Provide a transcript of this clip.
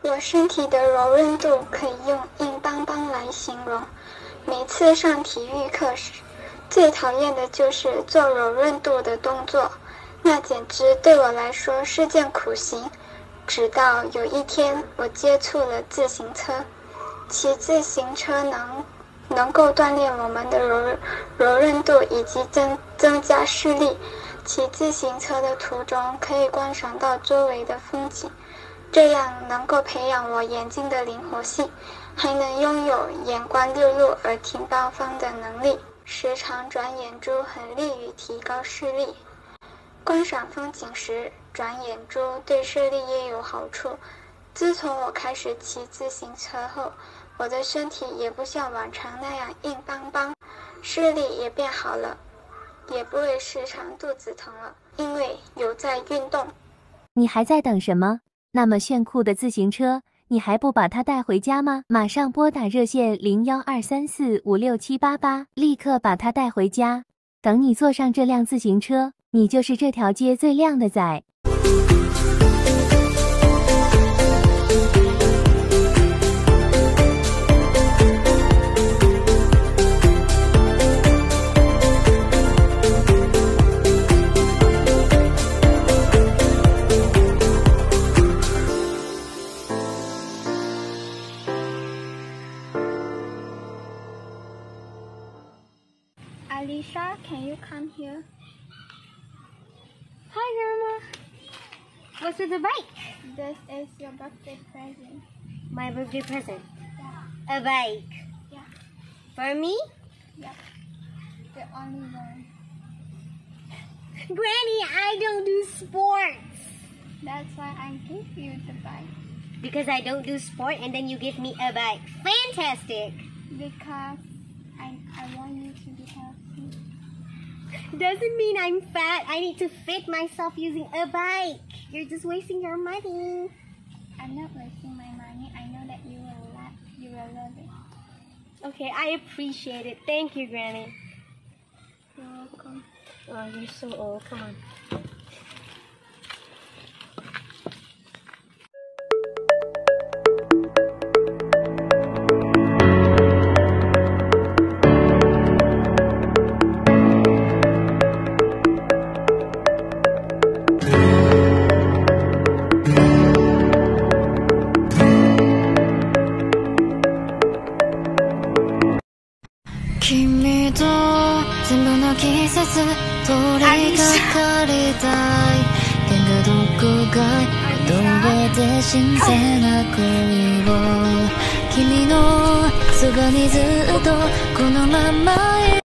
我身体的柔韧度可以用硬邦邦来形容。每次上体育课时，最讨厌的就是做柔韧度的动作，那简直对我来说是件苦行。直到有一天，我接触了自行车，骑自行车能能够锻炼我们的柔柔韧度以及增增加视力。骑自行车的途中，可以观赏到周围的风景。这样能够培养我眼睛的灵活性，还能拥有眼观六路而听八方的能力。时常转眼珠很利于提高视力。观赏风景时转眼珠对视力也有好处。自从我开始骑自行车后，我的身体也不像往常那样硬邦邦，视力也变好了，也不会时常肚子疼了，因为有在运动。你还在等什么？那么炫酷的自行车，你还不把它带回家吗？马上拨打热线零幺二三四五六七八八，立刻把它带回家。等你坐上这辆自行车，你就是这条街最靓的仔。Alicia, can you come here? Hi, Grandma. What's with the bike? This is your birthday present. My birthday present? Yeah. A bike? Yeah. For me? Yep. The only one. Granny, I don't do sports. That's why I give you the bike. Because I don't do sport and then you give me a bike. Fantastic. Because I, I want you to be healthy. Doesn't mean I'm fat. I need to fit myself using a bike. You're just wasting your money. I'm not wasting my money. I know that you will love, you will love it. Okay, I appreciate it. Thank you, Granny. You're welcome. Oh, you're so old. Come on. 君と全部の季節通りかかりたい天がどこかやって新鮮な恋を君のそばにずっとこのままいる